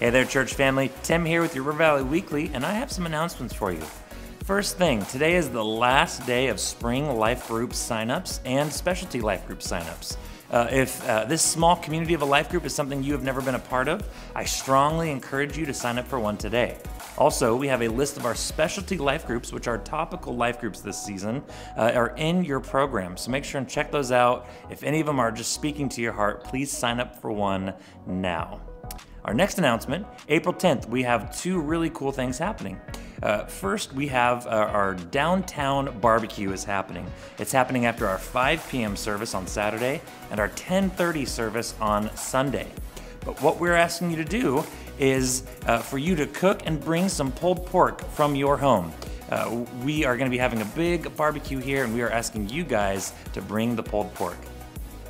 Hey there, church family. Tim here with your River Valley Weekly, and I have some announcements for you. First thing, today is the last day of spring life group signups and specialty life group signups. Uh, if uh, this small community of a life group is something you have never been a part of, I strongly encourage you to sign up for one today. Also, we have a list of our specialty life groups, which are topical life groups this season, uh, are in your program. So make sure and check those out. If any of them are just speaking to your heart, please sign up for one now. Our next announcement, April 10th, we have two really cool things happening. Uh, first, we have uh, our downtown barbecue is happening. It's happening after our 5 p.m. service on Saturday and our 10:30 service on Sunday. But what we're asking you to do is uh, for you to cook and bring some pulled pork from your home. Uh, we are going to be having a big barbecue here, and we are asking you guys to bring the pulled pork.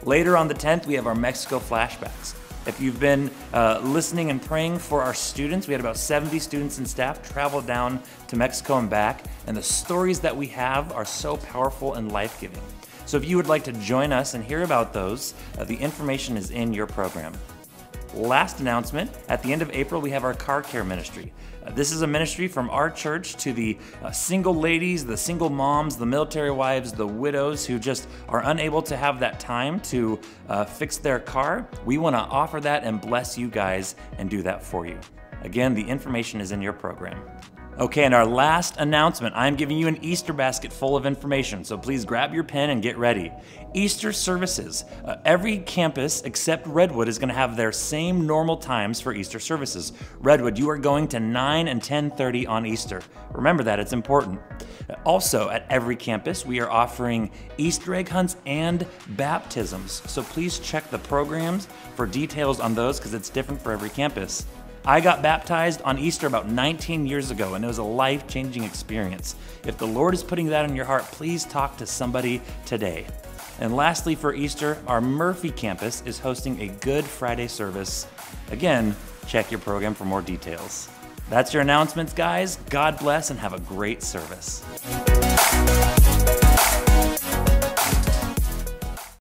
Later on the 10th, we have our Mexico flashbacks. If you've been uh, listening and praying for our students, we had about 70 students and staff travel down to Mexico and back, and the stories that we have are so powerful and life giving. So if you would like to join us and hear about those, uh, the information is in your program. Last announcement at the end of April, we have our car care ministry. Uh, this is a ministry from our church to the uh, single ladies, the single moms, the military wives, the widows who just are unable to have that time to uh, fix their car. We want to offer that and bless you guys and do that for you. Again, the information is in your program. Okay, and our last announcement I'm giving you an Easter basket full of information, so please grab your pen and get ready. Easter services. Uh, every campus except Redwood is going to have their same normal times for Easter services. Redwood, you are going to 9 and 10:30 on Easter. Remember that, it's important. Also, at every campus, we are offering Easter egg hunts and baptisms. So please check the programs for details on those because it's different for every campus. I got baptized on Easter about 19 years ago, and it was a life changing experience. If the Lord is putting that on your heart, please talk to somebody today. And lastly, for Easter, our Murphy campus is hosting a Good Friday service. Again, check your program for more details. That's your announcements, guys. God bless and have a great service.